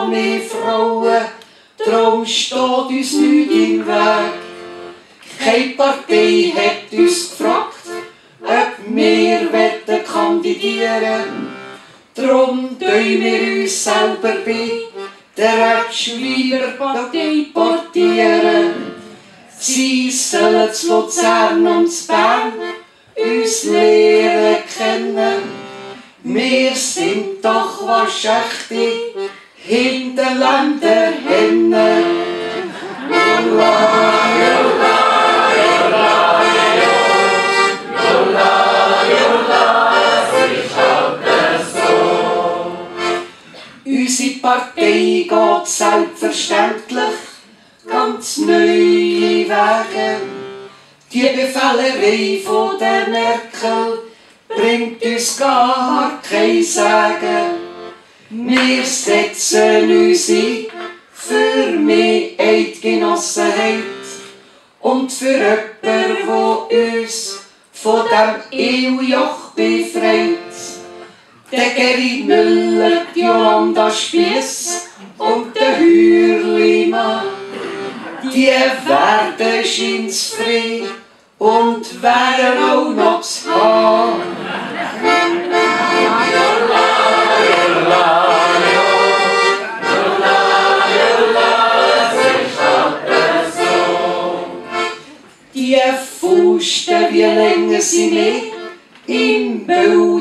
ja mehr Frauen, drum steht uns nichts im Weg. Keine Partei hat uns gefragt, ob wir wollen kandidieren. Drum tun wir uns selber bei der Partei portieren. Sie sollen zu Luzern und zu Bern uns lernen kennen. Wir sind doch wahrscheinlich Hinterländer Hennen. Jola, jola. Unsere Partei geht selbstverständlich ganz neue Wege. Die Befehlerei von der Merkel bringt uns gar kein Sagen. Wir setzen uns ein für mehr Eidgenossenheit und für jemanden, der uns von dem EU-Joch befreit. Der Geri Müller, die Jolanda Spiess und der Hürlimann, die werden scheint's frei und wären auch noch zu haben.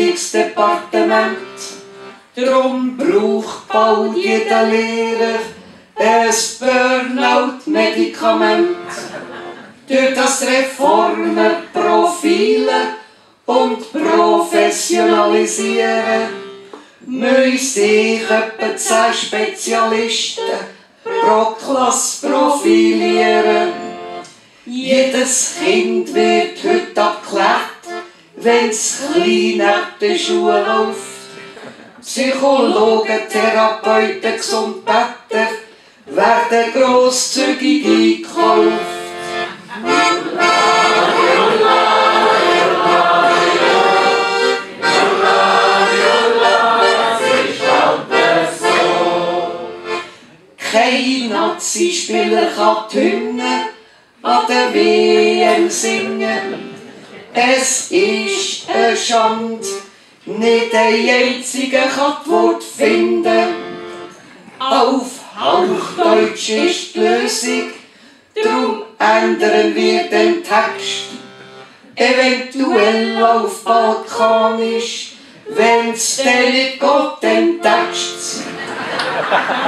Bildungsdepartement. Drum braucht bald jeder Lehrer ein Burnout-Medikament. Durch das Reformen, Profile und Professionalisieren müssen sich etwa zehn Spezialisten pro Klasse profilieren. Jedes Kind wird heute abgeklärt, wenn's klein nach der Schule läuft. Psychologen, Therapeuten, Gesundbetter werden grosszügig eingekauft. Kein Nazi-Spieler kann die Hymne an der WM singen. Es ist Schande, nicht ein einziger kann das Wort finden. Auf Hauchdeutsch ist die Lösung, drum ändern wir den Text. Eventuell auf Balkanisch, wenn's denn nicht Gott entdeckt.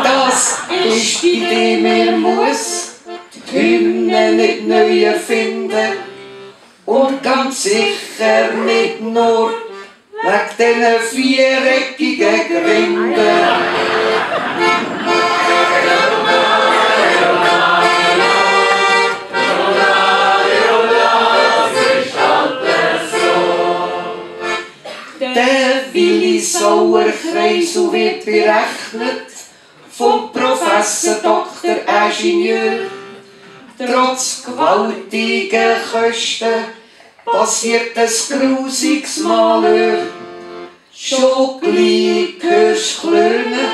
Das ist die Idee, mir muss die Hymne nicht neu erfinden. Und ganz sicher nicht nur wegen diesen viereckigen Grinden. Der Willi Sauerkreisel wird berechnet vom Professor Dr. Ingenieur. Trotz gewaltiger Kosten passiert ein grusiges Malheur. Schon gleich hörst du klönen,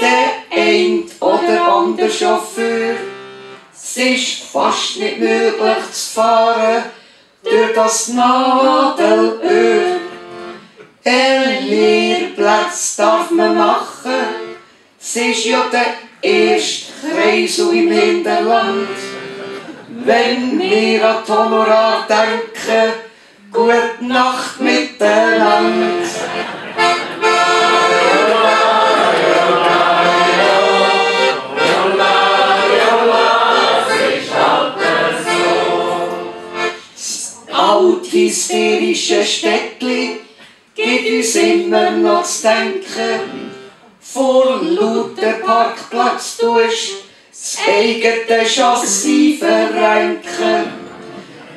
der ein oder andere Chauffeur. Es ist fast nicht möglich zu fahren durch das Nadelöhr. Ein Lehrplatz darf man machen, es ist ja der erste Kreisel im Hinterland. Wenn wir an Honorar denken, gute Nacht miteinander. Das althysterische Städtli gibt uns immer noch zu denken. Vor lauter Parkplatz tust das eigene Chassis verrenken.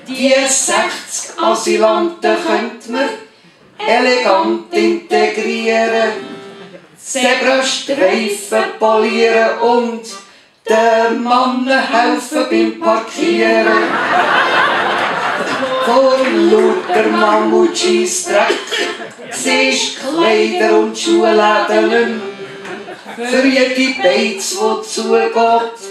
Die 60 Asylanten könnte man elegant integrieren, Zebrastreifen polieren und den Mann helfen beim Parkieren. vor lauter Mammutscheissdreck. Siehst Kleider und Schuhläden nicht Für jede Beiz, die zugeht,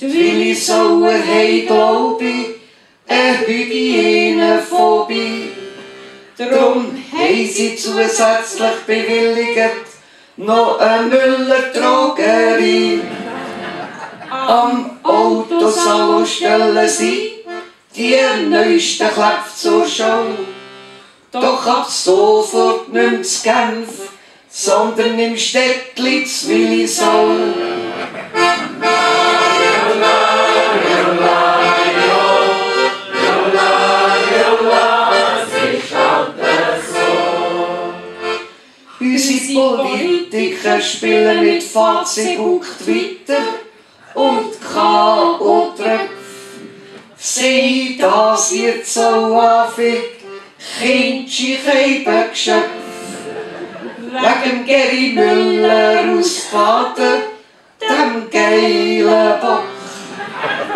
Die Willisauer haben, glaub ich, eine Hygienephobie. Drum haben sie zusätzlich bewilligt noch eine Müller-Drogerie. Am Autosalon stellen sie die neuesten Kläpfe zur Show. Doch ab sofort nicht zu Genf, sondern im Städtli Willisau. Politiker spielen mit Fahrzeug weiter und K.O. tröpft. Sieh, das wird so affig, Kindschi Geschöpf. Wegen Geri Müller aus Baden, dem geilen Bock.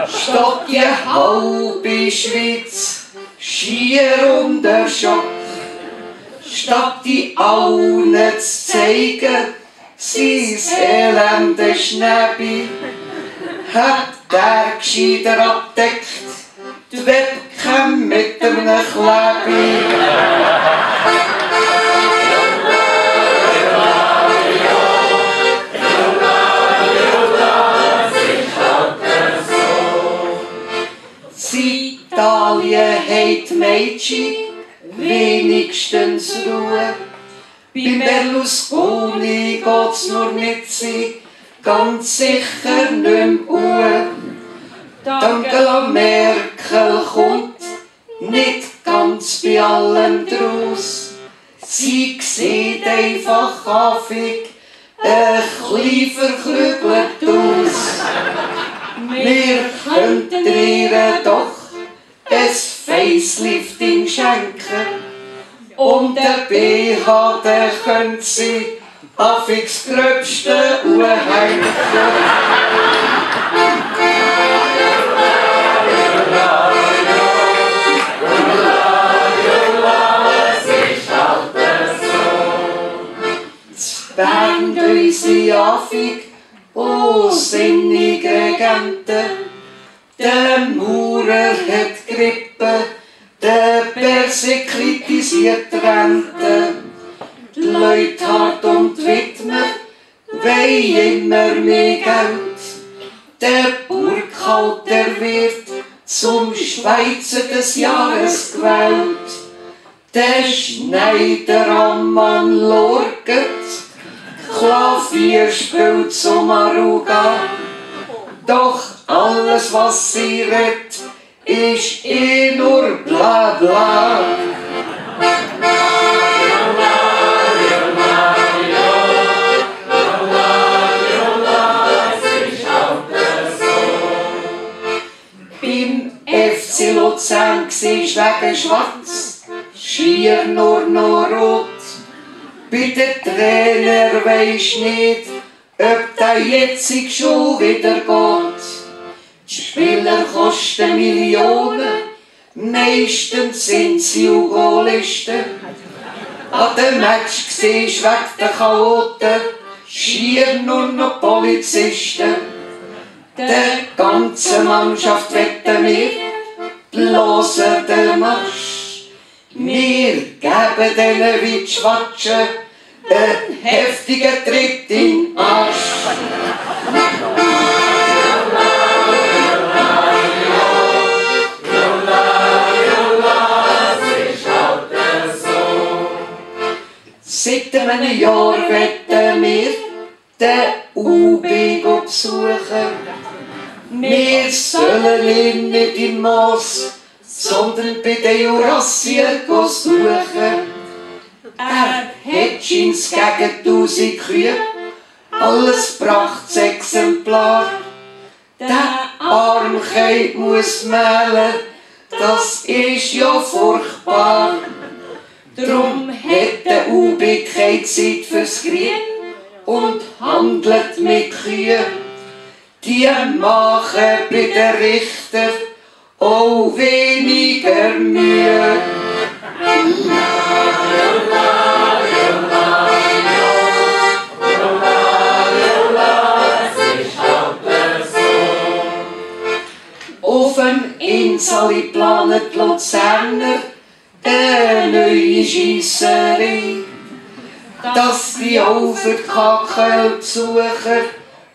Statt die halbe Schweiz schier den Schock. Statt die Augen zu zeigen, sein elende Schnäbi, hat der gescheiter abdeckt, die Webcam mit einem Klebi. Italien hat Mädchen wenigstens Ruhe. Bei Berlusconi geht's nur mit sie ganz sicher nicht mehr Angela Merkel kommt nicht ganz bei allem draus. Sie sieht einfach affig, ein bisschen verkrübelt aus. Wir könnten ihr doch ein Facelifting schenken. Und der BH, der könnte sie affigs gröbste Uhrhängen. Band unsere affig, o sinnige Regenten, der Maurer hat Grippe, der Perse kritisiert Rente. Die Leute hart und Widmer wollen immer mehr Geld. Der Burkhalter wird zum Schweizer des Jahres gewählt. Der Schneider am Mann lorget, Klavier spielt zum Aruga. Doch alles, was sie redet, ist eh nur bla bla. Beim FC Luzern war wegen Schwarz schier nur noch rot. Bei den Trainer weisst nicht, ob der jetzig schon wieder geht. Die Spieler kosten Millionen, meistens sind sie Jugolisten. An dem Match siehst weg der Chaoten, schier nur noch Polizisten. Der ganze Mannschaft wetten wir, bloßen den Marsch. Wir geben denen wie die Schwatschen einen heftigen Tritt in den Arsch. Seit einem Jahr wetten wir den UB besuchen. Wir sollen ihn nicht im Moos, sondern bei den Jurassien suchen. Er Hedgins gegen tausend Kühe, alles bracht Exemplar. Der Armkeit muss mählen, das ist ja furchtbar. Drum hat der Ubi keine Zeit fürs Grün und handelt mit Kühen. Die machen bei den Richter auch weniger Mühe. Auf dem Insel planet Luzerner neue Schiesserei, dass die Overkackelbesucher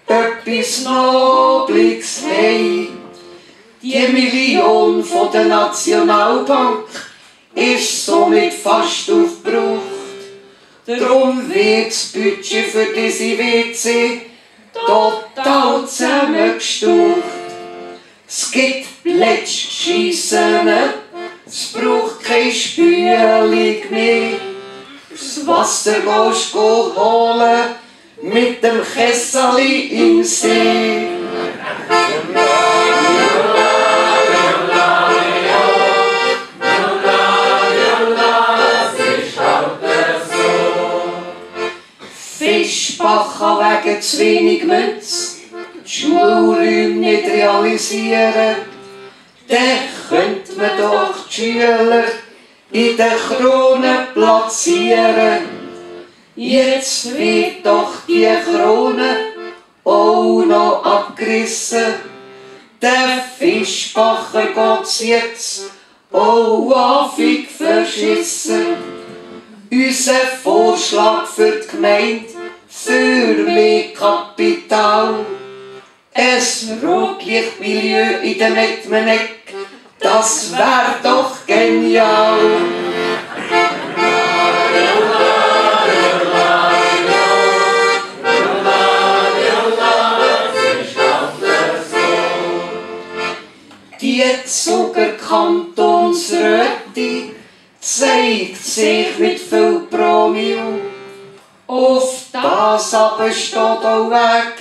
etwas Nobliges haben. Die Million von der Nationalbank ist somit fast aufgebraucht. Darum wird das Budget für diese WC total zusammengestaucht. Es gibt Plätschschiessen, es braucht kein Spülung mehr. Das Wasser gehst du holen mit dem Kesseli im See. Fischbach kann wegen zu wenig Münz die Schulräume nicht realisieren. Dann könnte Schüler in der Krone platzieren. Jetzt wird doch die Krone auch noch abgerissen. Der Fischbacher geht's jetzt auch affig verschissen. Unser Vorschlag für die Gemeinde für mehr Kapital. Ein Rotlichtmilieu in der Metmeneck, das wär doch genial. Die Zuckerkantonsröte zeigt sich mit viel Promio. Auf das aber steht auch weg,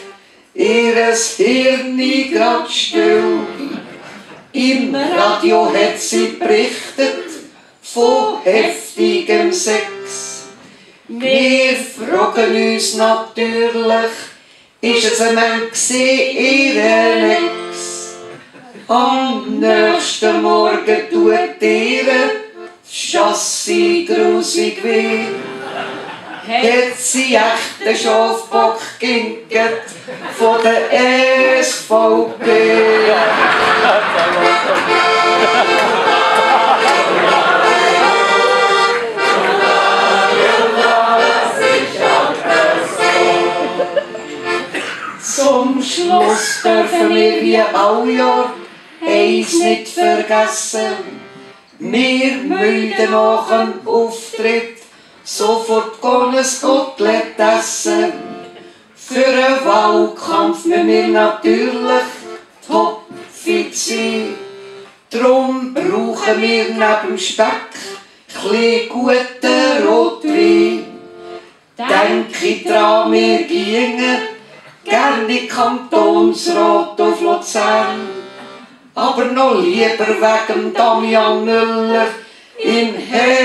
ihres Hirn grad still. Im Radio hat sie berichtet von heftigem Sex. Wir fragen uns natürlich, ist es ein Mann gewesen, ihren Ex? Am nächsten Morgen tut ihr das Chassis grusig weh. Hat sie echt den Schafbock ginket von der SVP. Schluss dürfen wir wie all Jahr eins nicht vergessen. Wir müden nach dem Auftritt sofort gehen ein Kotelett essen. Für einen Wahlkampf müssen wir natürlich topfit sein. Drum brauchen wir neben dem Speck chli guten Rotwein. Denke dran, wir gingen gerne Kantonsrat auf Luzern, aber noch lieber wegen Damian Müller im Herbst auf Bern.